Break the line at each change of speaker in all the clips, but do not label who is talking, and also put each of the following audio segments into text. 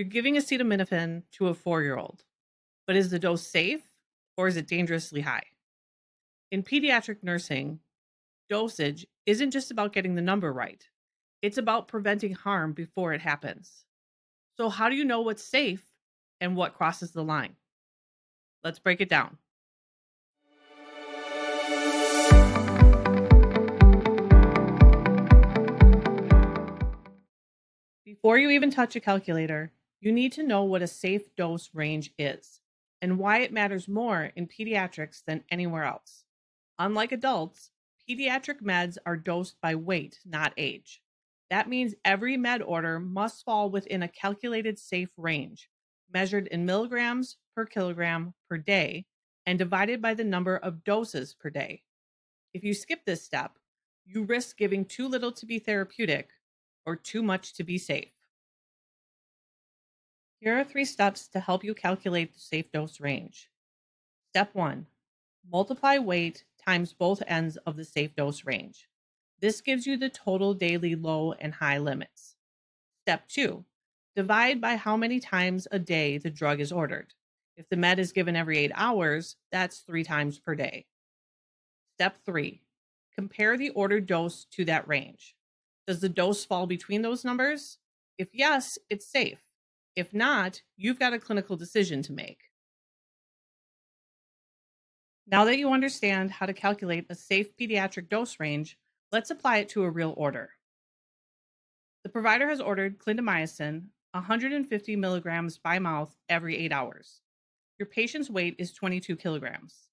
You're giving acetaminophen to a four year old, but is the dose safe or is it dangerously high? In pediatric nursing, dosage isn't just about getting the number right, it's about preventing harm before it happens. So, how do you know what's safe and what crosses the line? Let's break it down. Before you even touch a calculator, you need to know what a safe dose range is and why it matters more in pediatrics than anywhere else. Unlike adults, pediatric meds are dosed by weight, not age. That means every med order must fall within a calculated safe range, measured in milligrams per kilogram per day and divided by the number of doses per day. If you skip this step, you risk giving too little to be therapeutic or too much to be safe. Here are three steps to help you calculate the safe dose range. Step 1 Multiply weight times both ends of the safe dose range. This gives you the total daily low and high limits. Step 2 Divide by how many times a day the drug is ordered. If the med is given every eight hours, that's three times per day. Step 3 Compare the ordered dose to that range. Does the dose fall between those numbers? If yes, it's safe. If not, you've got a clinical decision to make. Now that you understand how to calculate a safe pediatric dose range, let's apply it to a real order. The provider has ordered clindamycin 150 milligrams by mouth every eight hours. Your patient's weight is 22 kilograms.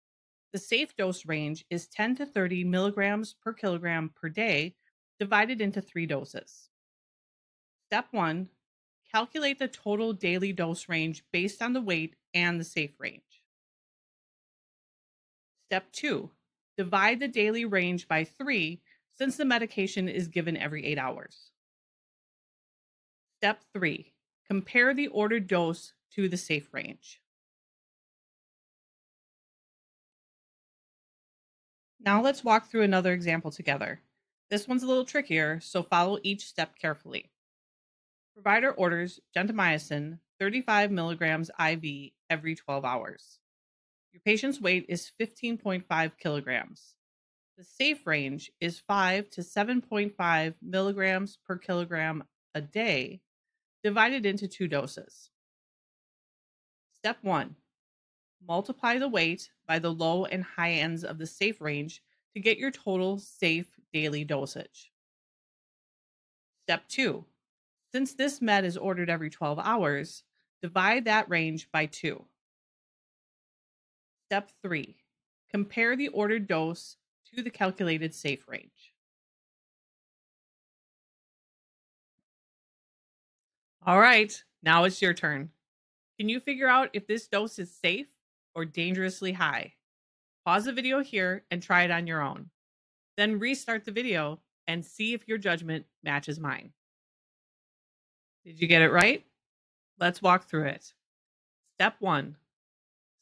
The safe dose range is 10 to 30 milligrams per kilogram per day, divided into three doses. Step one calculate the total daily dose range based on the weight and the safe range. Step two divide the daily range by three since the medication is given every eight hours. Step three compare the ordered dose to the safe range. Now let's walk through another example together. This one's a little trickier, so follow each step carefully. Provider orders gentamicin 35 milligrams IV every 12 hours. Your patient's weight is 15.5 kilograms. The safe range is 5 to 7.5 milligrams per kilogram a day, divided into two doses. Step 1 Multiply the weight by the low and high ends of the safe range to get your total safe daily dosage. Step 2 since this med is ordered every 12 hours, divide that range by 2. Step 3. Compare the ordered dose to the calculated safe range. All right, now it's your turn. Can you figure out if this dose is safe or dangerously high? Pause the video here and try it on your own. Then restart the video and see if your judgment matches mine. Did you get it right? Let's walk through it. Step one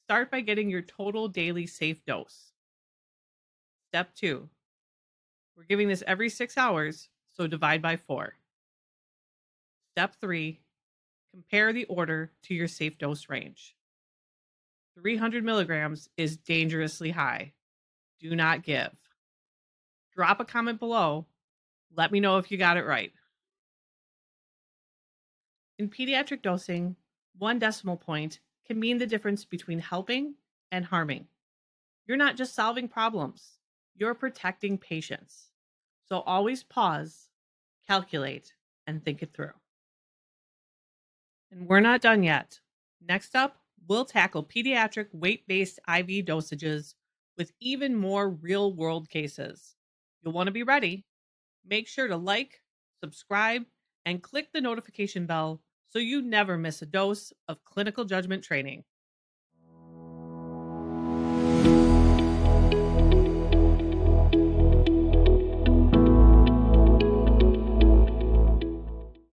start by getting your total daily safe dose. Step two we're giving this every six hours, so divide by four. Step three compare the order to your safe dose range. 300 milligrams is dangerously high. Do not give. Drop a comment below. Let me know if you got it right. In pediatric dosing, one decimal point can mean the difference between helping and harming. You're not just solving problems, you're protecting patients. So always pause, calculate, and think it through. And we're not done yet. Next up, we'll tackle pediatric weight based IV dosages with even more real world cases. You'll want to be ready. Make sure to like, subscribe, and click the notification bell so you never miss a dose of clinical judgment training.